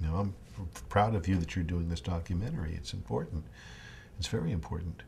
You know, I'm proud of you that you're doing this documentary. It's important. It's very important.